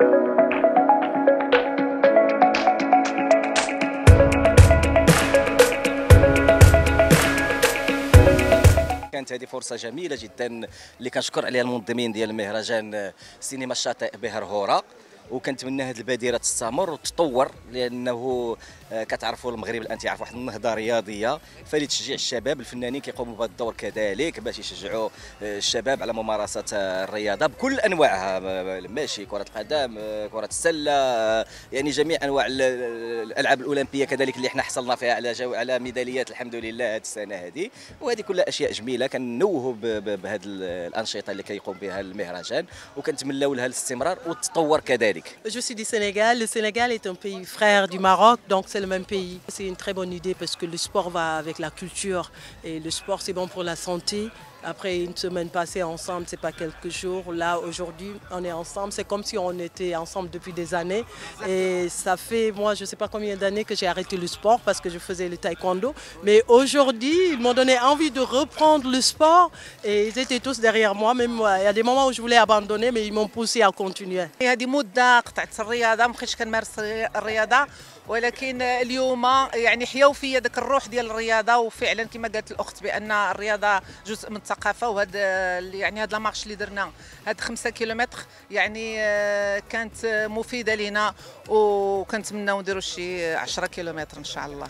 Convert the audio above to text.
كانت هذه فرصة جميلة جدا اللي كنشكر عليها المنظمين ديال مهرجان سينما الشاطئ بهرهورة. وكنتمنى هذه البادرة تستمر وتطور لأنه آه، كتعرفوا المغرب الآن تيعرف واحد النهضة رياضية. فلتشجيع الشباب الفنانين كيقوموا بهذا الدور كذلك باش يشجعوا آه، الشباب على ممارسة آه، الرياضة بكل أنواعها. المشي كرة القدم كرة السلة يعني جميع أنواع الألعاب الأولمبية كذلك اللي إحنا حصلنا فيها على جو على ميداليات الحمد لله هذه السنة هذه وهذه كلها أشياء جميلة كنوهوا بهذه الأنشطة اللي كيقوم بها المهرجان. وكنتمنوا لها الاستمرار والتطور كذلك. Je suis du Sénégal. Le Sénégal est un pays frère du Maroc, donc c'est le même pays. C'est une très bonne idée parce que le sport va avec la culture et le sport c'est bon pour la santé. Après une semaine passée ensemble, c'est pas quelques jours. Là, aujourd'hui, on est ensemble. C'est comme si on était ensemble depuis des années. Et ça fait, moi, je sais pas combien d'années que j'ai arrêté le sport parce que je faisais le taekwondo. Mais aujourd'hui, ils m'ont donné envie de reprendre le sport. Et ils étaient tous derrière moi. Même il y a des moments où je voulais abandonner, mais ils m'ont poussé à continuer. ولكن اليوم يعني حياو فيا ذاك الروح ديال الرياضه وفعلا كما قالت الاخت بان الرياضه جزء من الثقافة وهذا يعني هذا المارش اللي درنا هاد 5 كيلومتر يعني كانت مفيدة لنا وكنتمناو نديروا شي 10 كيلومتر إن شاء الله.